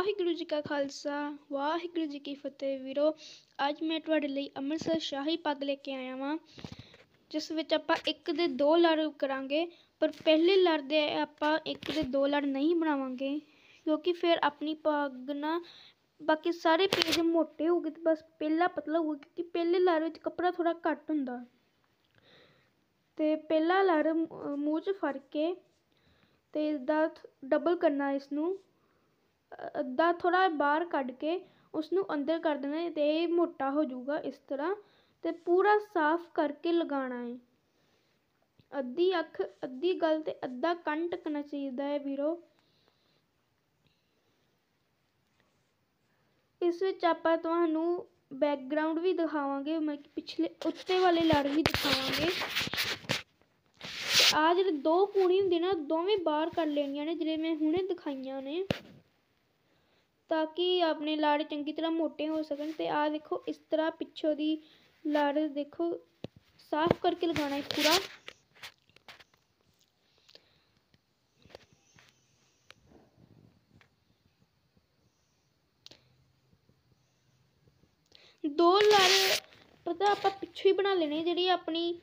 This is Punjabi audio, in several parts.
ਵਾਹਿਗੁਰੂ ਜੀ ਕਾ ਖਾਲਸਾ, ਵਾਹਿਗੁਰੂ ਜੀ ਕੀ ਫਤਿਹ। ਵੀਰੋ, ਅੱਜ ਮੈਂ ਤੁਹਾਡੇ ਲਈ ਅੰਮ੍ਰਿਤਸਰ ਸ਼ਾਹੀ ਪੱਗ ਲੈ ਕੇ ਆਇਆ ਵਾਂ, ਜਿਸ ਵਿੱਚ ਆਪਾਂ ਇੱਕ ਦੇ ਦੋ ਲੜ ਕਰਾਂਗੇ, ਪਰ ਪਹਿਲੇ ਲੜ ਦੇ ਆਪਾਂ ਇੱਕ ਦੇ ਦੋ ਲੜ ਨਹੀਂ ਬਣਾਵਾਂਗੇ, ਕਿਉਂਕਿ ਫਿਰ ਆਪਣੀ ਪੱਗ ਨਾ, ਬਾਕੀ ਸਾਰੇ ਪੇਜ ਮੋਟੇ ਹੋ ਗਏ ਤੇ ਬਸ ਪਹਿਲਾ ਪਤਲਾ ਹੋ ਗਿਆ, ਕਿਉਂਕਿ ਪਹਿਲੇ ਲੜ ਵਿੱਚ ਕੱਪੜਾ ਥੋੜਾ ਘੱਟ ਹੁੰਦਾ। ਤੇ ਪਹਿਲਾ ਲੜ ਮੂੰਹ 'ਚ ਫੜ ਕੇ ਤੇ ਇਸਦਾ ਡਬਲ ਕਰਨਾ ਇਸ ਨੂੰ ਅੱਧਾ ਥੋੜਾ ਬਾਹਰ ਕੱਢ ਕੇ ਉਸਨੂੰ ਅੰਦਰ ਕਰ ਦੇਣਾ ਹੈ ਇਹ ਮੋਟਾ ਹੋ ਜਾਊਗਾ ਇਸ ਤਰ੍ਹਾਂ ਤੇ ਪੂਰਾ ਸਾਫ਼ ਕਰਕੇ ਲਗਾਉਣਾ ਹੈ। ਅੱਧੀ ਅੱਖ, ਅੱਧੀ ਗਲ ਤੇ ਅੱਧਾ ਕੰਨ ਢੱਕਣਾ ਚਾਹੀਦਾ ਹੈ ਵੀਰੋ। ਇਸ ਵਿੱਚ ਆਪਾਂ ਤੁਹਾਨੂੰ ਬੈਕਗ੍ਰਾਉਂਡ ਵੀ ਦਿਖਾਵਾਂਗੇ, ਮੈਂ ਪਿਛਲੇ ਉੱਤੇ ਵਾਲੇ ਲੜ ਵੀ ਦਿਖਾਵਾਂਗੇ। ਆ ਜਿਹੜੇ ਦੋ ਕੂਣੀ ਹੁੰਦੀ ਨਾ, ਦੋਵੇਂ ਬਾਹਰ ਕਰ ਲੈਣੀਆਂ ਨੇ, ਜਿਹੜੇ ਮੈਂ ਹੁਣੇ ਦਿਖਾਈਆਂ ਨੇ। ਤਾਂ ਕਿ ਆਪਣੇ ਲੜ ਚੰਗੀ ਤਰ੍ਹਾਂ ਮੋਟੇ ਹੋ ਸਕਣ ਤੇ ਆ ਦੇਖੋ ਇਸ ਤਰ੍ਹਾਂ ਪਿੱਛੋਂ ਦੀ ਲੜ ਦੇਖੋ ਸਾਫ਼ ਕਰਕੇ ਲਗਾਉਣਾ ਹੈ ਪੂਰਾ ਦੋ ਲੜ ਪਤਾ ਆਪਾਂ ਪਿੱਛੋਂ ਹੀ ਬਣਾ ਲੈਣੇ ਜਿਹੜੀ ਆਪਣੀ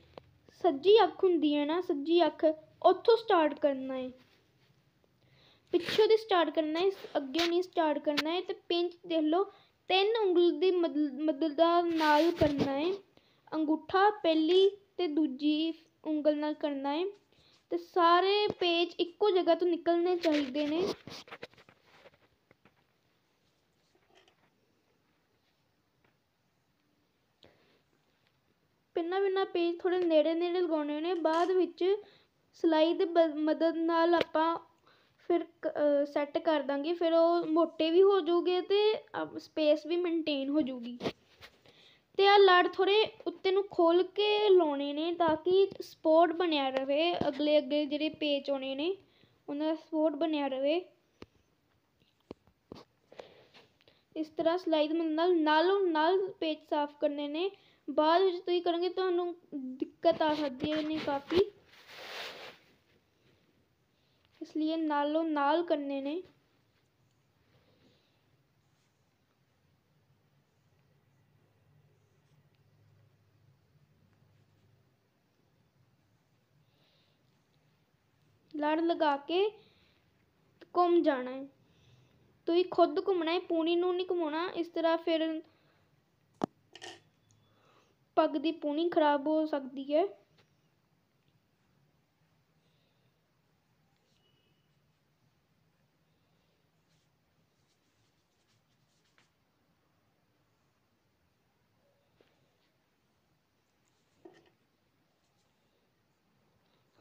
ਸੱਜੀ ਅੱਖ ਹੁੰਦੀ ਹੈ ਨਾ ਸੱਜੀ ਅੱਖ ਉੱਥੋਂ ਸਟਾਰਟ ਕਰਨਾ ਹੈ ਪਿੱਛੋਂ ਦੀ ਸਟਾਰਟ ਕਰਨਾ ਹੈ, ਅੱਗੇ ਨਹੀਂ ਸਟਾਰਟ ਕਰਨਾ ਹੈ, ਤੇ ਪਿੰਚ ਦੇਖ ਲਓ, ਤਿੰਨ ਉਂਗਲ ਦੀ ਮਦਦ ਨਾਲ ਕਰਨਾ ਹੈ, ਅੰਗੂਠਾ ਪਹਿਲੀ ਤੇ ਦੂਜੀ ਉਂਗਲ ਨਾਲ ਕਰਨਾ ਹੈ, ਤੇ ਸਾਰੇ ਪੇਜ ਇੱਕੋ ਜਗ੍ਹਾ ਤੋਂ ਨਿਕਲਣੇ ਚਾਹੀਦੇ ਨੇ। ਪਿੰਨਾ ਪਿੰਨਾ ਪੇਜ ਥੋੜੇ ਨੇੜੇ ਨੇੜੇ ਲਗਾਉਣੇ ਨੇ, ਬਾਅਦ ਵਿੱਚ ਸਿਲਾਈ ਦੇ ਮਦਦ ਨਾਲ ਆਪਾਂ ਫਿਰ ਸੈੱਟ ਕਰ ਦਾਂਗੇ, ਫਿਰ ਉਹ ਮੋਟੇ ਵੀ ਹੋ ਜੂਗੇ ਤੇ ਸਪੇਸ ਵੀ ਮੇਨਟੇਨ ਹੋ ਜਾਊਗੀ। ਤੇ ਆ ਲੜ ਥੋੜੇ ਉੱਤੇ ਨੂੰ ਖੋਲ ਕੇ ਲਾਉਣੇ ਨੇ ਤਾਂ ਕਿ ਸਪੋਰਟ ਬਣਿਆ ਰਵੇ। ਅਗਲੇ ਅੱਗੇ ਜਿਹੜੇ ਪੇਚ ਆਉਣੇ ਨੇ, ਉਹਨਾਂ ਦਾ ਸਪੋਰਟ ਬਣਿਆ ਰਵੇ। ਇਸ ਤਰ੍ਹਾਂ ਸਿਲਾਈ ਦੇ ਨਾਲ, ਨਾਲੋਂ ਨਾਲ ਪੇਜ ਸਾਫ਼ ਕਰਨੇ ਨੇ। ਬਾਅਦ ਵਿੱਚ ਤੁਸੀਂ ਕਰੋਗੇ, ਤੁਹਾਨੂੰ ਦਿੱਕਤ ਆ ਸਕਦੀ ਹੈ, ਨਹੀਂ ਕਾਫੀ। ਇਸ ਲਈ ਨਾਲੋਂ ਨਾਲ ਕਰਨੇ ਲੜ ਲਗਾ ਕੇ ਘੁੰਮ ਜਾਣਾ ਹੈ। ਤੁਸੀਂ ਖੁਦ ਘੁੰਮਣਾ ਹੈ, ਪੂਣੀ ਨੂੰ ਨਹੀਂ ਘੁਮਾਉਣਾ। ਇਸ ਤਰ੍ਹਾਂ ਫਿਰ ਪੱਗ ਦੀ ਪੂਣੀ ਖਰਾਬ ਹੋ ਸਕਦੀ ਹੈ।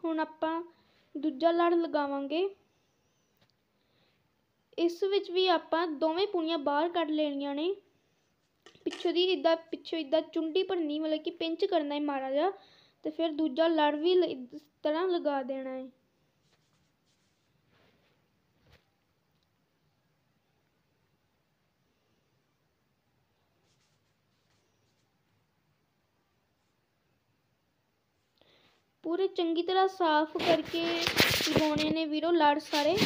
ਹੁਣ ਆਪਾਂ ਦੂਜਾ ਲੜ ਲਗਾਵਾਂਗੇ। ਇਸ ਵਿੱਚ ਵੀ ਆਪਾਂ ਦੋਵੇਂ ਪੂਣੀਆਂ ਬਾਹਰ ਕੱਢ ਲੈਣੀਆਂ ਨੇ। ਪਿੱਛੋਂ ਦੀ ਇਦਾਂ, ਪਿੱਛੋਂ ਇਦਾਂ ਚੁੰਡੀ ਭਰਨੀ, ਮਤਲਬ ਕਿ ਪਿੰਚ ਕਰਨਾ ਹੈ ਮਾੜਾ ਜਿਹਾ ਤੇ ਫਿਰ ਦੂਜਾ ਲੜ ਵੀ ਇਸ ਤਰ੍ਹਾਂ ਲਗਾ ਦੇਣਾ ਹੈ। ਪੂਰੇ ਚੰਗੀ ਤਰ੍ਹਾਂ ਸਾਫ਼ ਕਰਕੇ ਲਗਾਉਣੇ ਨੇ ਵੀਰੋ ਲੜ ਸਾਰੇ।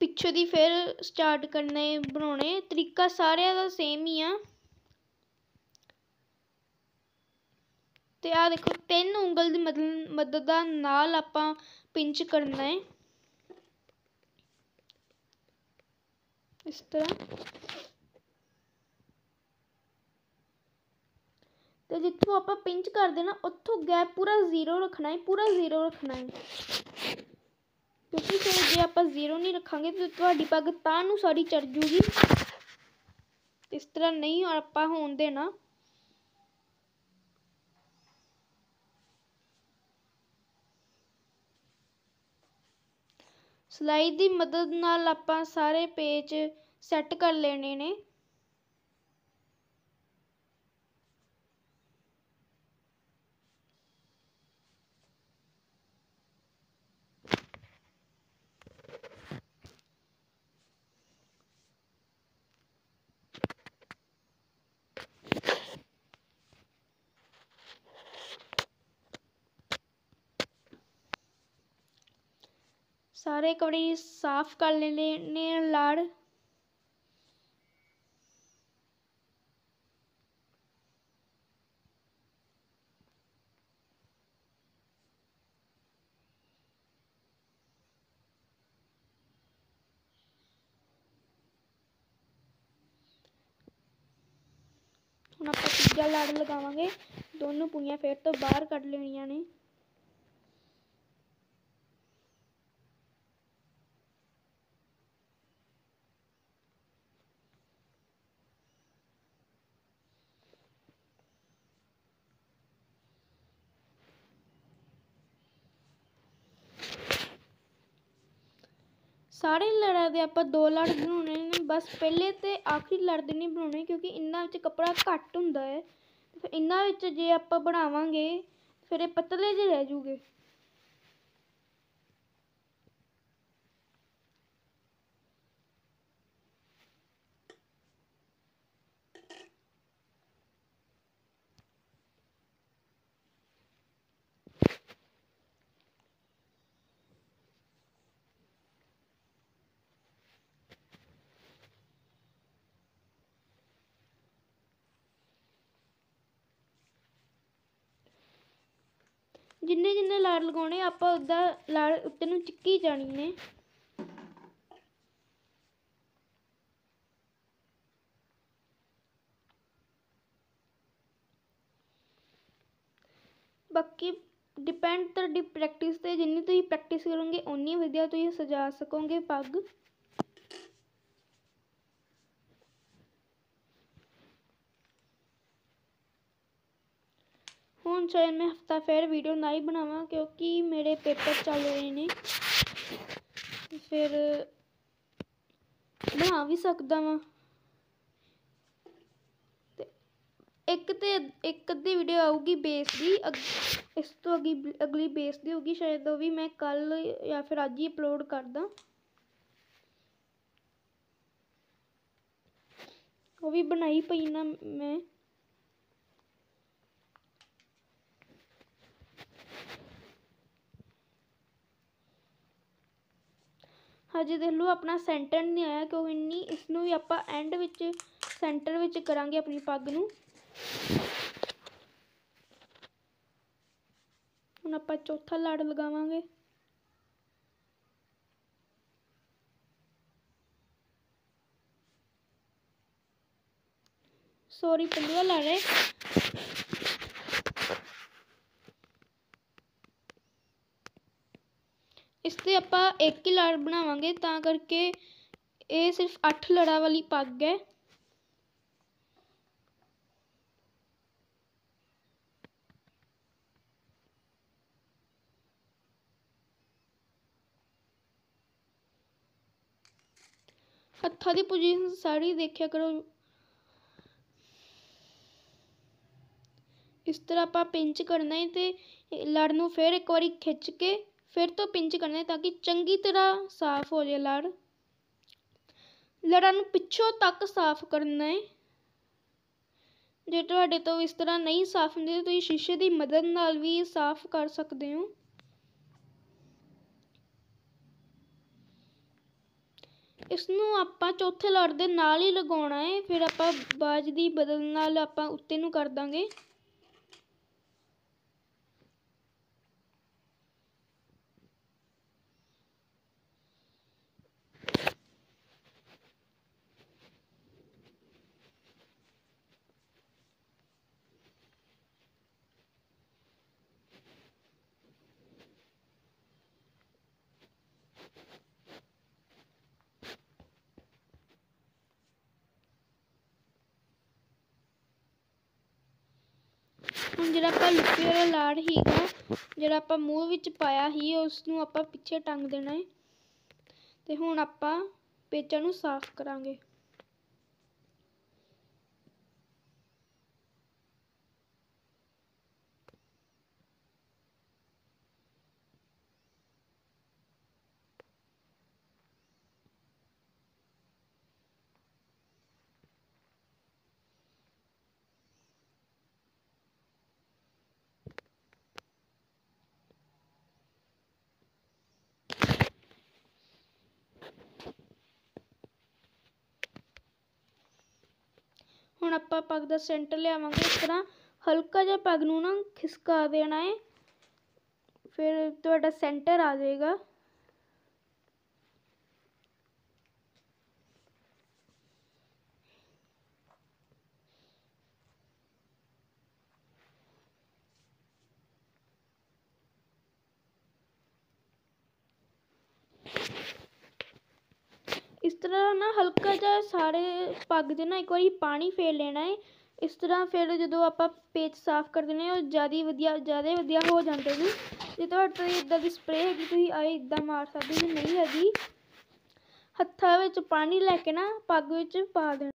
ਪਿੱਛੋਂ ਦੀ ਫਿਰ ਸਟਾਰਟ ਕਰਨੇ ਬਣਾਉਣੇ। ਤਰੀਕਾ ਸਾਰਿਆਂ ਦਾ ਸੇਮ ਹੀ ਆ। ਤੇ ਆ ਦੇਖੋ, ਤਿੰਨ ਉਂਗਲ ਦੀ ਮਦਦ ਮਦਦ ਦਾ ਨਾਲ ਆਪਾਂ ਪਿੰਚ ਕਰਨਾ ਹੈ। ਇਸ ਤਰ੍ਹਾਂ। ਜਿੱਥੋਂ ਆਪਾਂ ਪਿੰਚ ਕਰਦੇ ਨਾ, ਉੱਥੋਂ ਗੈਪ ਪੂਰਾ ਜ਼ੀਰੋ ਰੱਖਣਾ ਹੈ, ਪੂਰਾ ਜ਼ੀਰੋ ਰੱਖਣਾ ਹੈ। ਕਿਉਂਕਿ ਫਿਰ ਜੇ ਆਪਾਂ ਜ਼ੀਰੋ ਨਹੀਂ ਰੱਖਾਂਗੇ ਤੇ ਤੁਹਾਡੀ ਪੱਗ ਤਾਂ ਨੂੰ ਸਾਰੀ ਚੜ ਜੂਗੀ। ਇਸ ਤਰ੍ਹਾਂ ਨਹੀਂ ਆਪਾਂ ਹੋਣ ਦੇਣਾ। ਸਿਲਾਈ ਦੀ ਮਦਦ ਨਾਲ ਆਪਾਂ ਸਾਰੇ ਪੇਜ ਸੈੱਟ ਕਰ ਲੈਣੇ ਨੇ। ਸਾਰੇ ਇੱਕ ਵਾਰੀ ਸਾਫ਼ ਕਰ ਲੈਣੇ ਨੇ ਲਾੜ ਹੁਣ ਆਪਾਂ ਤੀਜਾ ਲੜ ਲਗਾਵਾਂਗੇ। ਦੋਨੋਂ ਪੂਈਆਂ ਫਿਰ ਤੋਂ ਬਾਹਰ ਕੱਢ ਲੈਣੀਆਂ ਨੇ। ਸਾਰੇ ਲੜਾਂ ਦੇ ਆਪਾਂ ਦੋ ਲੜ ਬਣਾਉਣੇ ਨੇ, ਬਸ ਪਹਿਲੇ ਤੇ ਆਖਰੀ ਲੜ ਦੇ ਨਹੀਂ ਬਣਾਉਣੇ, ਕਿਉਂਕਿ ਇਹਨਾਂ ਵਿੱਚ ਕੱਪੜਾ ਘੱਟ ਹੁੰਦਾ ਹੈ। ਫਿਰ ਇਹਨਾਂ ਵਿੱਚ ਜੇ ਆਪਾਂ ਬਣਾਵਾਂਗੇ, ਫਿਰ ਇਹ ਪਤਲੇ ਜਿਹੇ ਰਹਿ ਜੂਗੇ ਜਿੰਨੇ ਜਿੰਨੇ ਲੜ ਲਗਾਉਣੇ, ਆਪਾਂ ਉਹਦਾ ਲੜ ਉੱਤੇ ਨੂੰ ਚਿੱਕੀ ਜਾਣੀ ਨੇ। ਬਾਕੀ ਡਿਪੈਂਡ ਤੁਹਾਡੀ ਪ੍ਰੈਕਟਿਸ ਤੇ ਜਿੰਨੀ ਤੁਸੀਂ ਪ੍ਰੈਕਟਿਸ ਕਰੋਗੇ, ਓਨੀ ਵਧੀਆ ਤੁਸੀਂ ਸਜਾ ਸਕੋਗੇ ਪੱਗ। ਹੁਣ ਸ਼ਾਇਦ ਮੈਂ ਹਫਤਾ ਫਿਰ ਵੀਡੀਓ ਨਾ ਹੀ ਬਣਾਵਾਂ, ਕਿਉਂਕਿ ਮੇਰੇ ਪੇਪਰ ਚੱਲ ਰਹੇ ਨੇ। ਫਿਰ ਬਣਾ ਵੀ ਸਕਦਾ ਵਾਂ। ਤੇ ਇੱਕ ਤੇ ਇੱਕ ਅੱਧੀ ਵੀਡੀਓ ਆਊਗੀ ਬੇਸ ਦੀ, ਅਗ- ਇਸ ਤੋਂ ਅਗੀ, ਅਗਲੀ ਬੇਸ ਦੀ ਹੋਊਗੀ, ਸ਼ਾਇਦ ਉਹ ਵੀ ਮੈਂ ਕੱਲ ਜਾਂ ਫਿਰ ਅੱਜ ਹੀ ਅਪਲੋਡ ਕਰਦਾ। ਉਹ ਵੀ ਬਣਾਈ ਪਈ ਨਾ ਮੈਂ। ਹਜੇ ਦੇਖ ਲਓ ਆਪਣਾ ਸੈਂਟਰ ਨਹੀਂ ਆਇਆ ਕਿਉਂ ਇੰਨੀ ਇਸ ਨੂੰ ਵੀ ਆਪਾਂ ਐਂਡ ਵਿੱਚ, ਸੈਂਟਰ ਵਿੱਚ ਕਰਾਂਗੇ ਆਪਣੀ ਪੱਗ ਨੂੰ। ਹੁਣ ਆਪਾਂ ਚੌਥਾ ਲੜ ਲਗਾਵਾਂਗੇ। ਸੌਰੀ ਪੰਜਵਾਂ ਲੜ ਹੈ ਇਸ ਤੇ ਆਪਾਂ ਇੱਕ ਹੀ ਲੜ ਬਣਾਵਾਂਗੇ, ਤਾਂ ਕਰਕੇ ਇਹ ਸਿਰਫ 8 ਲੜਾਂ ਵਾਲੀ ਪੱਗ ਹੈ। ਹੱਥਾਂ ਦੀ ਪੋਜੀਸ਼ਨ ਸਾਰੀ ਦੇਖਿਆ ਕਰੋ। ਇਸ ਤਰ੍ਹਾਂ ਆਪਾਂ ਪਿੰਚ ਕਰਨਾ ਹੈ ਤੇ ਲੜ ਨੂੰ ਫਿਰ ਇੱਕ ਵਾਰੀ ਖਿੱਚ ਕੇ ਫਿਰ ਤੋਂ ਪਿੰਚ ਕਰਨਾ ਤਾਂ ਕਿ ਚੰਗੀ ਤਰ੍ਹਾਂ ਸਾਫ਼ ਹੋ ਜਾਏ ਲੜ। ਲੜਾਂ ਨੂੰ ਪਿੱਛੋਂ ਤੱਕ ਸਾਫ਼ ਕਰਨਾ ਹੈ। ਜੇ ਤੁਹਾਡੇ ਤੋਂ ਇਸ ਤਰ੍ਹਾਂ ਨਹੀਂ ਸਾਫ਼ ਹੁੰਦੇ ਤੁਸੀਂ ਸ਼ੀਸ਼ੇ ਦੀ ਮਦਦ ਨਾਲ ਵੀ ਸਾਫ਼ ਕਰ ਸਕਦੇ ਹੋ। ਇਸ ਨੂੰ ਆਪਾਂ ਚੌਥੇ ਲੜ ਦੇ ਨਾਲ ਹੀ ਲਗਾਉਣਾ ਹੈ। ਫਿਰ ਆਪਾਂ ਬਾਜ ਦੀ ਬਦਲ ਨਾਲ ਆਪਾਂ ਉੱਤੇ ਨੂੰ ਕਰ ਦਾਂਗੇ। ਹੁਣ ਜਿਹੜਾ ਆਪਾਂ ਲੁੱਪੀ ਵਾਲਾ ਲਾੜ ਹੀਗਾ, ਜਿਹੜਾ ਆਪਾਂ ਮੂੰਹ ਵਿੱਚ ਪਾਇਆ ਸੀ ਉਸ ਨੂੰ ਆਪਾਂ ਪਿੱਛੇ ਟੰਗ ਦੇਣਾ ਹੈ ਤੇ ਹੁਣ ਆਪਾਂ ਪੇਚਾਂ ਨੂੰ ਸਾਫ਼ ਕਰਾਂਗੇ। ਆਪਾਂ ਪੱਗ ਦਾ ਸੈਂਟਰ ਲਿਆਵਾਂਗੇ, ਇਸ ਤਰ੍ਹਾਂ ਹਲਕਾ ਜਿਹਾ ਪੱਗ ਨੂੰ ਨਾ ਖਿਸਕਾ ਦੇਣਾ ਹੈ ਫਿਰ ਤੁਹਾਡਾ ਸੈਂਟਰ ਆ ਜਾਏਗਾ। ਤਰ੍ਹਾਂ ਨਾ ਹਲਕਾ ਜਿਹਾ ਸਾਰੇ ਪੱਗ 'ਤੇ ਨਾ ਇੱਕ ਵਾਰੀ ਪਾਣੀ ਫੇਰ ਲੈਣਾ ਹੈ ਇਸ ਤਰ੍ਹਾਂ ਫਿਰ ਜਦੋਂ ਆਪਾਂ ਪੇਚ ਸਾਫ਼ ਕਰ ਦਿੰਦੇ ਹਾਂ, ਉਹ ਜ਼ਿਆਦਾ ਵਧੀਆ ਜ਼ਿਆਦਾ ਵਧੀਆ ਹੋ ਜਾਂਦੇ ਨੇ। ਜੇ ਤੁਹਾਡੇ ਤੋਂ ਇਦਾਂ ਦੀ ਸਪਰੇਅ ਹੈਗੀ, ਤੁਸੀਂ ਆਏ ਇਦਾਂ ਮਾਰ ਸਕਦੇ ਜੇ ਨਹੀਂ ਹੈਗੀ, ਹੱਥਾਂ ਵਿੱਚ ਪਾਣੀ ਲੈ ਕੇ ਨਾ ਪੱਗ ਵਿੱਚ ਪਾ ਦੇਣਾ।